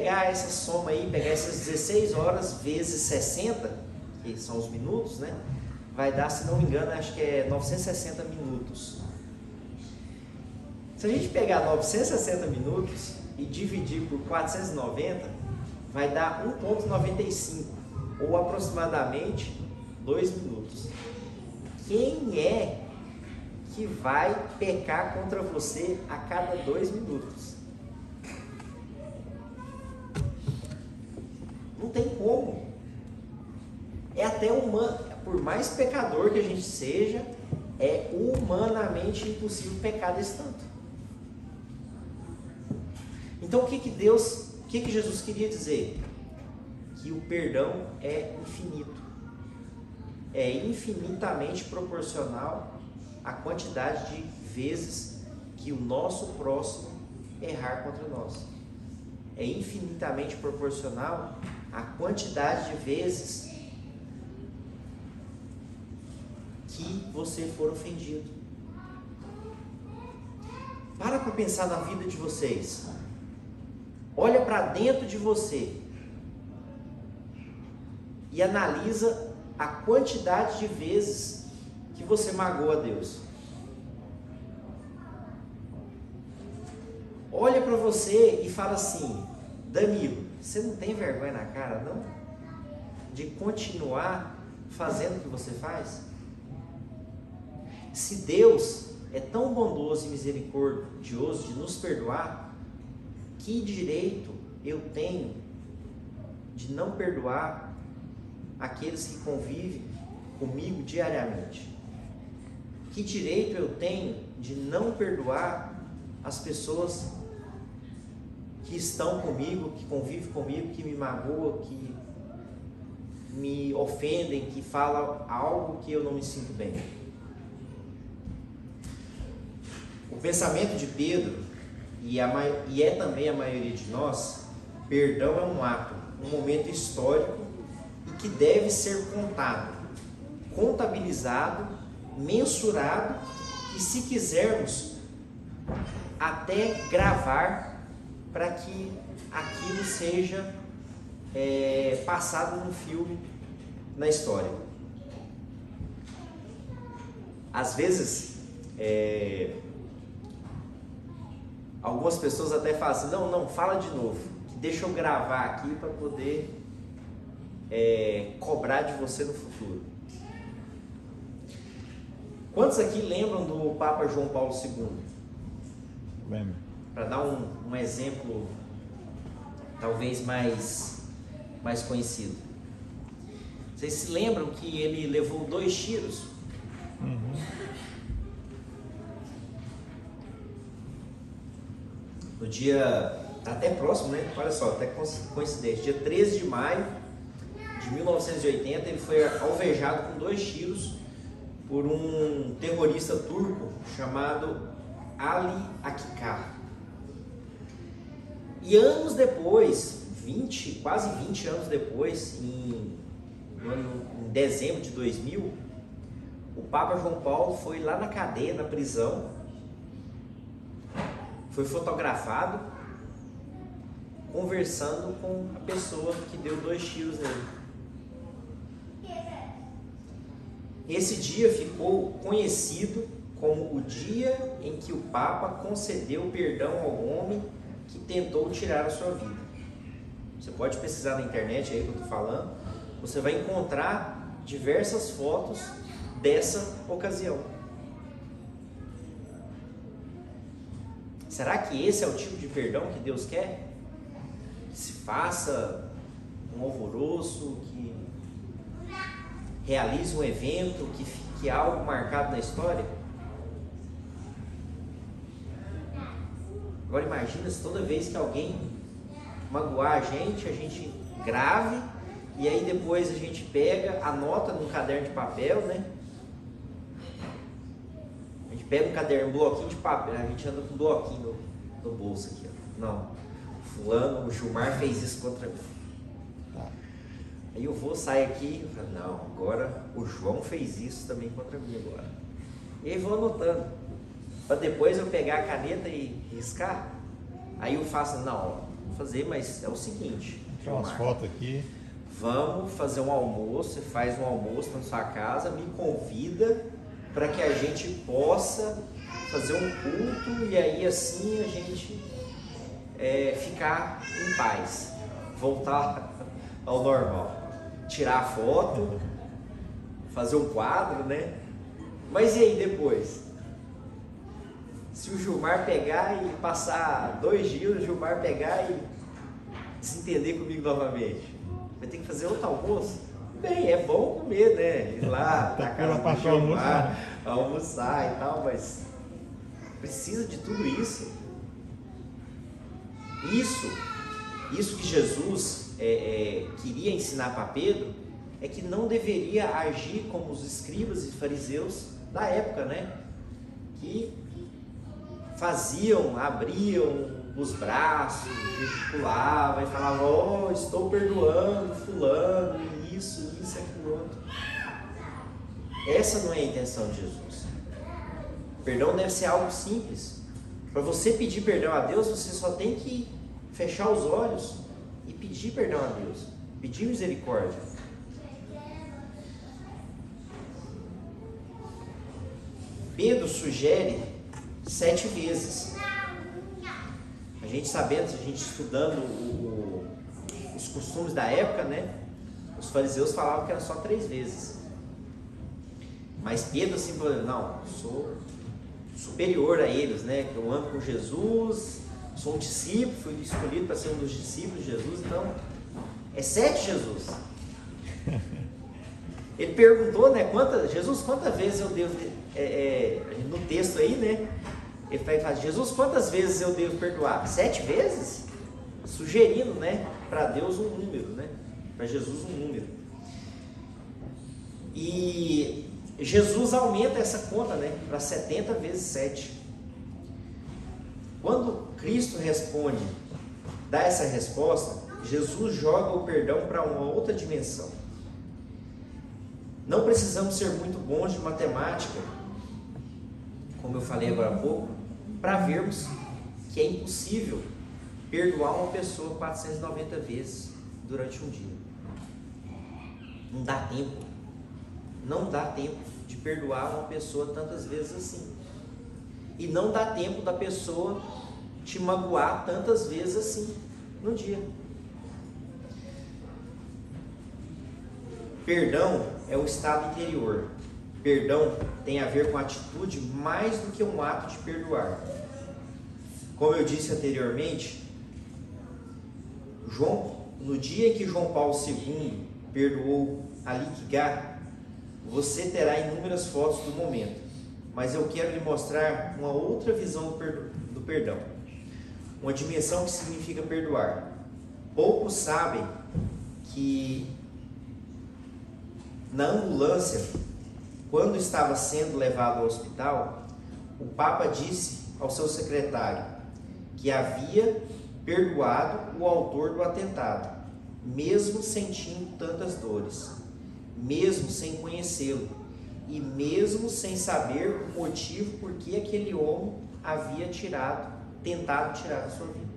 pegar essa soma aí, pegar essas 16 horas vezes 60, que são os minutos, né? Vai dar, se não me engano, acho que é 960 minutos. Se a gente pegar 960 minutos e dividir por 490, vai dar 1,95 ou aproximadamente 2 minutos. Quem é que vai pecar contra você a cada 2 minutos? Tem como. É até humano, por mais pecador que a gente seja, é humanamente impossível pecar desse tanto. Então o que, que Deus, o que, que Jesus queria dizer? Que o perdão é infinito. É infinitamente proporcional à quantidade de vezes que o nosso próximo errar contra nós. É infinitamente proporcional à quantidade de vezes que você for ofendido. Para para pensar na vida de vocês. Olha para dentro de você e analisa a quantidade de vezes que você magoa Deus. Olha para você e fala assim: Danilo, você não tem vergonha na cara, não? De continuar fazendo o que você faz? Se Deus é tão bondoso e misericordioso de nos perdoar, que direito eu tenho de não perdoar aqueles que convivem comigo diariamente? Que direito eu tenho de não perdoar as pessoas que estão comigo, que convivem comigo, que me magoam, que me ofendem, que falam algo que eu não me sinto bem? O pensamento de Pedro e, a, e é também a maioria de nós, perdão é um ato, um momento histórico e que deve ser contado, contabilizado, mensurado e, se quisermos, até gravar para que aquilo seja é, passado no filme, na história. Às vezes, é, Algumas pessoas até falam assim, não, não, fala de novo. Deixa eu gravar aqui para poder é, cobrar de você no futuro. Quantos aqui lembram do Papa João Paulo II? Lembro. Para dar um, um exemplo talvez mais, mais conhecido. Vocês se lembram que ele levou dois tiros? Uhum. no dia, tá até próximo, né? Olha só, até coincidência, dia 13 de maio de 1980, ele foi alvejado com dois tiros por um terrorista turco chamado Ali Akikar. E anos depois, 20, quase 20 anos depois, em, em dezembro de 2000, o Papa João Paulo foi lá na cadeia, na prisão, foi fotografado conversando com a pessoa que deu dois tiros nele. Esse dia ficou conhecido como o dia em que o Papa concedeu perdão ao homem que tentou tirar a sua vida. Você pode pesquisar na internet aí que eu estou falando, você vai encontrar diversas fotos dessa ocasião. Será que esse é o tipo de perdão que Deus quer? Que se faça um alvoroço, que realize um evento, que fique algo marcado na história? Agora imagina se toda vez que alguém magoar a gente, a gente grave e aí depois a gente pega, anota num caderno de papel, né? pega um caderno, um bloquinho de papel, a gente anda com um bloquinho no, no bolso aqui, ó. Não, fulano, o Gilmar fez isso contra mim. Aí eu vou sair aqui não, agora o João fez isso também contra mim agora. E aí vou anotando. Para depois eu pegar a caneta e riscar. Aí eu faço, não, vou fazer, mas é o seguinte. Tirar umas fotos aqui. Vamos fazer um almoço, você faz um almoço na sua casa, me convida para que a gente possa fazer um culto e aí assim a gente é, ficar em paz, voltar ao normal, tirar a foto, fazer um quadro, né? Mas e aí depois? Se o Gilmar pegar e passar dois dias, o Gilmar pegar e se entender comigo novamente, vai ter que fazer outro almoço? Bem, é bom comer, né? Ir lá na casa do Gilmar, almoçar e tal, mas precisa de tudo isso. Isso, isso que Jesus é, é, queria ensinar para Pedro é que não deveria agir como os escribas e fariseus da época, né? Que faziam, abriam os braços, gesticulavam e falavam: Oh, estou perdoando Fulano, isso, isso, aquilo outro. Essa não é a intenção de Jesus. Perdão deve ser algo simples. Para você pedir perdão a Deus, você só tem que fechar os olhos e pedir perdão a Deus, pedir misericórdia. Pedro sugere sete vezes. A gente sabendo, a gente estudando o, o, os costumes da época, né? Os fariseus falavam que era só três vezes. Mas Pedro assim falou, não, sou superior a eles, né? Que eu ando com Jesus, sou um discípulo, fui escolhido para ser um dos discípulos de Jesus, então é sete Jesus. Ele perguntou, né? Quantas, Jesus, quantas vezes eu devo, é, é, no texto aí, né? Ele vai falar, Jesus, quantas vezes eu devo perdoar? Sete vezes? Sugerindo, né? Para Deus um número, né? Para Jesus um número. E Jesus aumenta essa conta, né? Para 70 vezes 7. Quando Cristo responde, dá essa resposta, Jesus joga o perdão para uma outra dimensão. Não precisamos ser muito bons de matemática, como eu falei agora há pouco, para vermos que é impossível perdoar uma pessoa 490 vezes durante um dia. Não dá tempo. Não dá tempo de perdoar uma pessoa tantas vezes assim. E não dá tempo da pessoa te magoar tantas vezes assim no dia. Perdão é o estado interior. Perdão tem a ver com atitude mais do que um ato de perdoar. Como eu disse anteriormente, João, no dia em que João Paulo II perdoou Alikgar, você terá inúmeras fotos do momento, mas eu quero lhe mostrar uma outra visão do perdão, uma dimensão que significa perdoar. Poucos sabem que na ambulância, quando estava sendo levado ao hospital, o Papa disse ao seu secretário que havia perdoado o autor do atentado, mesmo sentindo tantas dores, mesmo sem conhecê-lo e mesmo sem saber o motivo por que aquele homem havia tirado, tentado tirar a sua vida.